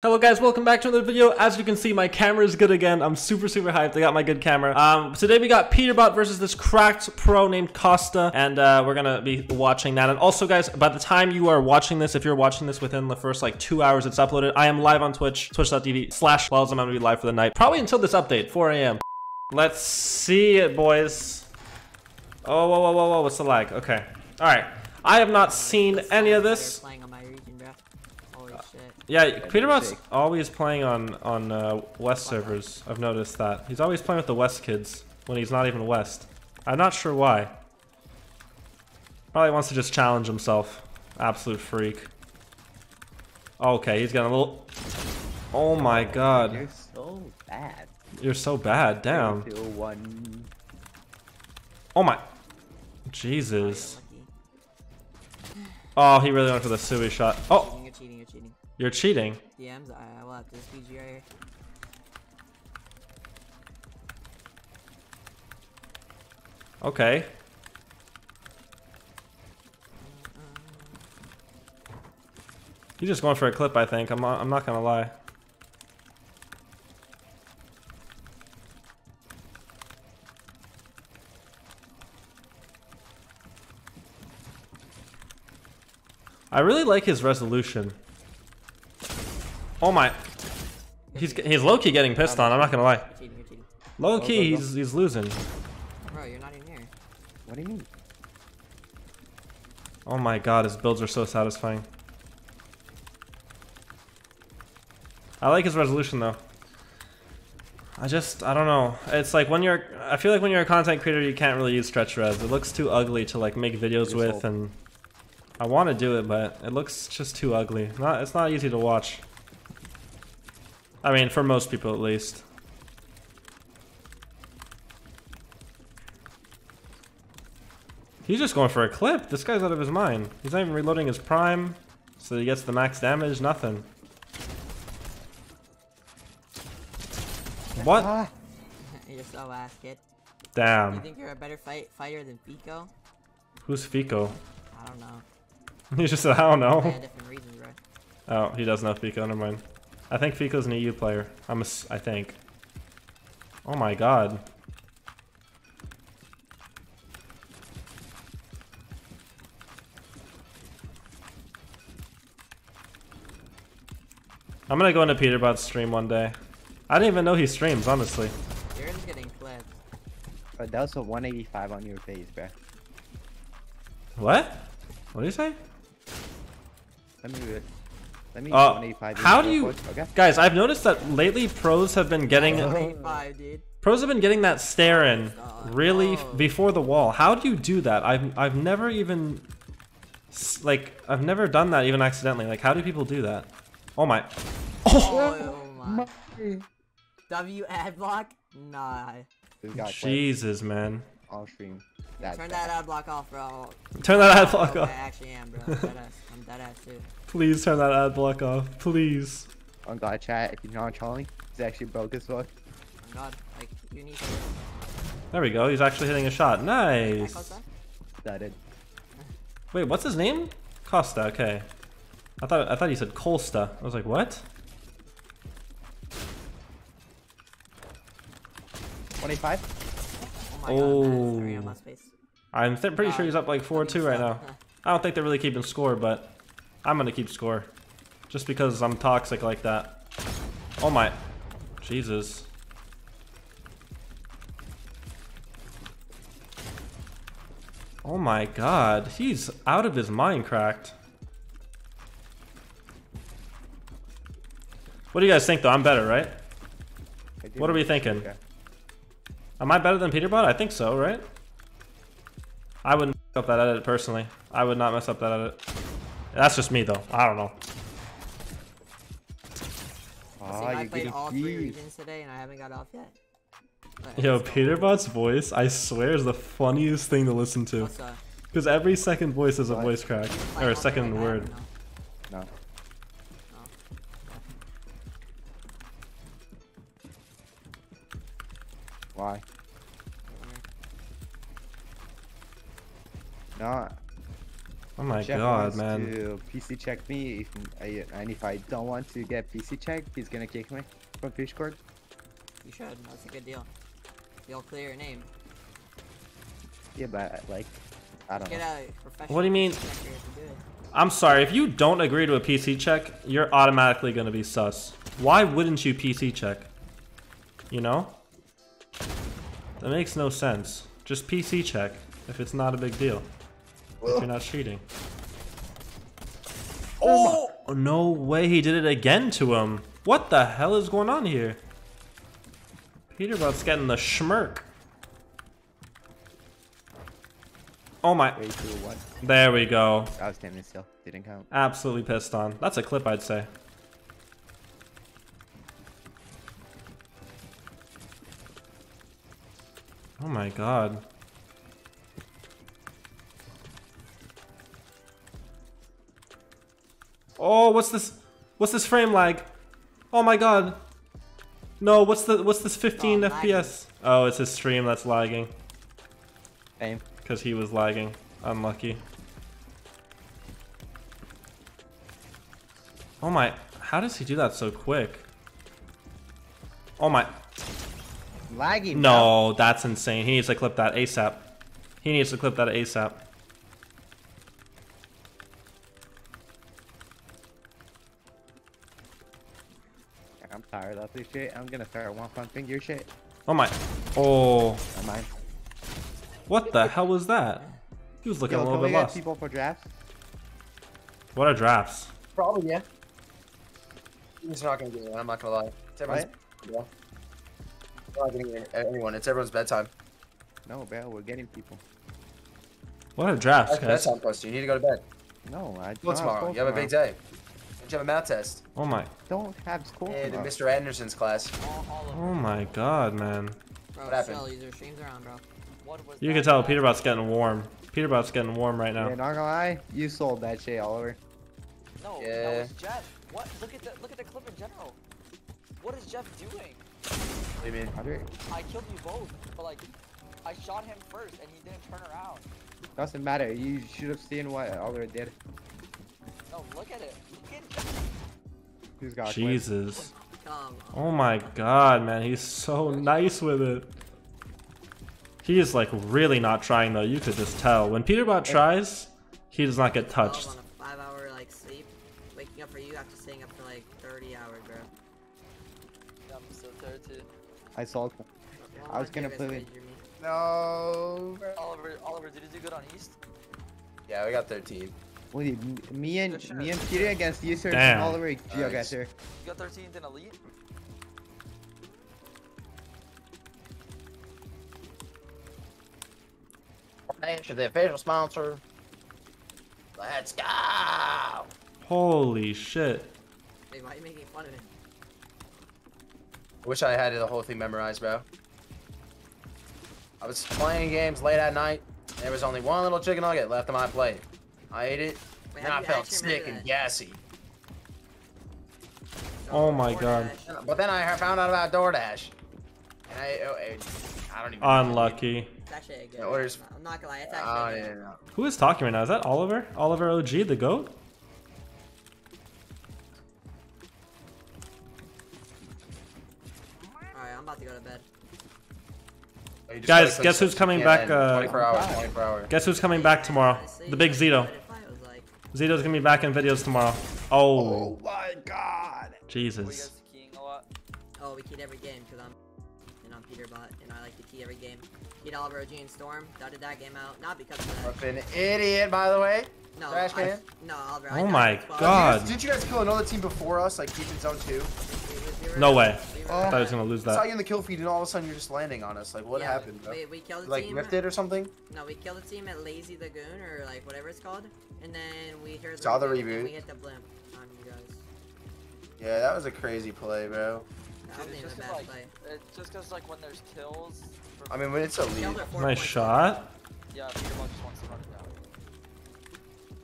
Hello guys, welcome back to another video. As you can see, my camera is good again. I'm super, super hyped. I got my good camera. Um, today we got Peterbot versus this cracked pro named Costa, and uh, we're gonna be watching that. And also guys, by the time you are watching this, if you're watching this within the first like two hours it's uploaded, I am live on Twitch, twitch.tv slash. I'm gonna be live for the night. Probably until this update, 4 a.m. Let's see it, boys. Oh, whoa, whoa, whoa, whoa, what's the lag? Okay. All right. I have not seen any of this. Playing on my region, bro. Holy shit. Yeah, Peterbot's always playing on on uh, West servers. I've noticed that he's always playing with the West kids when he's not even West. I'm not sure why. Probably wants to just challenge himself. Absolute freak. Okay, he's got a little. Oh my God, You're so bad. you're so bad. Damn. Two, one. Oh my. Jesus. Oh, he really went for the Sui shot. Oh, cheating, you're cheating. you're cheating. DMs, I, I will have this PG right here. Okay. He's just going for a clip, I think. I'm not, I'm not gonna lie. I really like his resolution. Oh my. He's, he's low-key getting pissed on, I'm not gonna lie. You're cheating, you're cheating. Low-key, go, go. he's, he's losing. Bro, you're not in here. What do you mean? Oh my god, his builds are so satisfying. I like his resolution though. I just, I don't know. It's like when you're, I feel like when you're a content creator, you can't really use stretch res. It looks too ugly to like make videos with Useful. and I want to do it, but it looks just too ugly. Not, it's not easy to watch. I mean, for most people at least. He's just going for a clip. This guy's out of his mind. He's not even reloading his prime, so he gets the max damage. Nothing. What? Ah, you're so ass, kid. Damn. You think you're a better fight fighter than Fico? Who's Fico? I don't know. He just said, I don't know. a different region, bro. Oh, he does know Fico. Never mind. I think Fico's an EU player. I'm a s I think. Oh my god. I'm gonna go into Peterbot's stream one day. I didn't even know he streams, honestly. You're getting clipped. but that was a 185 on your face, bro. What? What do you say? Let me do it. Let me Uh, 185. how do you- Okay. Guys, I've noticed that lately pros have been getting Oh. Pros have been getting that stare in really Oh. before the wall. How do you do that? I've I've never even like I've never done that even accidentally. Like how do people do that? Oh my. Oh, my. W ad block? Nah. This guy clipped Jesus, man. on stream. That Turn bad. that ad block off, bro. Turn that ad block Okay, off. I actually am, bro. I'm dead ass. I'm dead too. Please turn that ad block off. Please. On God chat, if you're not trolling, he's actually broke as fuck. Oh god, like, you need to. There we go. He's actually hitting a shot. Nice. Costa? That did. Wait, what's his name? Costa. Okay. I thought I thought he said Colsta. I was like, what? 185. Oh god, that is Oh. three on my oh. space. I'm th- pretty sure he's up like 4-2 right now. I don't think they're really keeping score, but I'm gonna keep score. Just because I'm toxic like that. Oh my. Jesus. Oh my god. He's out of his mind cracked. What do you guys think though? I'm better, right? What are we thinking? Okay. Am I better than Peterbot? I think so, right? I wouldn't mess up that edit personally. I would not mess up that edit. That's just me though. I don't know. See, Ah, I you're played getting all three cheese. regions today and I haven't got off yet. Alright, Yo, let's. Peterbot's voice, I swear, is the funniest thing to listen to. Because every second voice is a voice crack. Or a second word. No. Why? No. Oh my Jeff god, wants man. to PC check me, if I, and if I don't want to get PC checked, he's gonna kick me from fish court. You should. That's a good deal. You'll clear your name. Yeah, but uh, like, I don't Get know. a professional. What do you mean? do. I'm sorry, if you don't agree to a PC check, you're automatically gonna be sus. Why wouldn't you PC check? You know? That makes no sense. Just PC check if it's not a big deal. If you're not cheating. Oh! No way he did it again to him. What the hell is going on here? Peterbot's getting the schmirk. Oh my. Three, two, one. There we go. I was standing still. Didn't count. Absolutely pissed on. That's a clip, I'd say. Oh my god. Oh, what's this? What's this frame lag? Oh my god. No, what's the what's this 15 Oh, lagging. FPS? Oh, it's his stream that's lagging Aim. because he was lagging. Unlucky. Oh my, how does he do that so quick? Oh my, Lagging. bro. no, that's insane. He needs to clip that ASAP. He needs to clip that ASAP. I'm tired of this shit. I'm gonna start one pumping your shit. Oh my, oh, Not mine. what the hell was that? He was looking Yo, a can little bit lost. people for drafts? What are drafts? Probably, yeah. He's not gonna get one, I'm not gonna lie. It's everyone's yeah. I'm not getting anyone. It's everyone's bedtime. No, bro. We're getting people. What are drafts, That's guys? bedtime close. You need to go to bed. No, I School don't have tomorrow. school You have a big day. Don't you have a math test? Oh my, Don't have school And in tomorrow. Mr. Anderson's class. All, all oh my god, man. Bro, What happened? chill, user streams around, bro. What was You can tell last- Peterbot's getting warm. Peterbot's getting warm right now. Yeah, now. not gonna lie, you sold that shit, Oliver. No, Yeah. that was Jeff. What? Look at the look at the clip in general. What is Jeff doing? What do you mean? Oliver, I killed you both, but like, I shot him first and he didn't turn around. doesn't matter. You should have seen what Oliver did. No, look at it. Look at Jeff. Who's got? Jesus. Oh my god, man, he's so nice with it. He is like really not trying though. You could just tell when Peterbot tries, he does not get Twelve touched. on a five hour like sleep. Waking up for you after staying up for like 30 hours, bro. Yeah, I'm there too. I sold. Well, I was gonna biggest put it- No. Oliver, Oliver, did you do good on East? Yeah, we got 13. Wait, me and Good me and Peter against you, sir. Damn. And Oliver, Nice. Geogesser. You got 13th in Elite? Thanks to the official sponsor. Let's go. Holy shit. Wait, why are you making fun of it? Wish I had the whole thing memorized, bro. I was playing games late at night. There was only one little chicken nugget left on my plate. I ate it, Wait, and I felt sick and that? gassy. Oh my God. But then I found out about DoorDash. And I, oh, I don't even. Unlucky. It's actually a good. Yeah, orders- I'm not gonna lie, it's Oh, actually. Ah, yeah, good. yeah. Who is talking right now? Is that Oliver? Oliver OG, the goat? Guys, guess who's coming back, uh, 24 hours, 24 hours. Guess who's coming back tomorrow? The big Zito. what if I was like, Zito's gonna be back in videos tomorrow. Oh, my god. Jesus. guys keying a lot? oh, we keyed every game because I'm and I'm Peterbot and I like to key every game. Keyed Oliver OG and Storm. Gutted that game out. Not because of that. Fucking idiot, by the way. No, Trash I, can? no, Oliver. I Oh died my like 12 God. Didn't you guys kill another team before us, like Keep in Zone 2? No way. we were- I thought he was gonna lose that. I saw you in the kill feed, and all of a sudden you're just landing on us. Like, what yeah, happened, bro? We, we killed the team. like, team. lifted or something? No, we killed the team at Lazy Lagoon or like whatever it's called, and then we heard Saw the reboot, and reboot. We hit the blimp on you guys. Yeah, that was a crazy play, bro. That wasn't it's even a just bad 'cause, like, play. it's just cause like when there's kills. For, I mean, when it's a lead. Killed her four Nice shot. yeah, Peter just wants to run it down.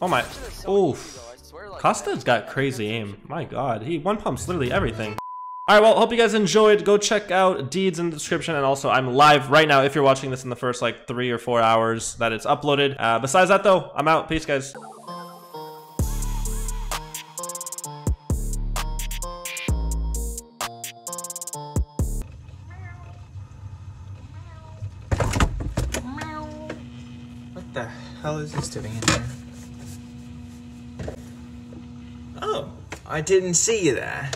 Oh my. That shit is so Oof. Like Costa's got crazy aim. My god. He one pumps literally everything. All right, well, hope you guys enjoyed. Go check out Deeds in the description, and also I'm live right now if you're watching this in the first like three or four hours that it's uploaded. Uh, besides that, though, I'm out. Peace, guys. What the hell is this doing in here? Oh, I didn't see you there.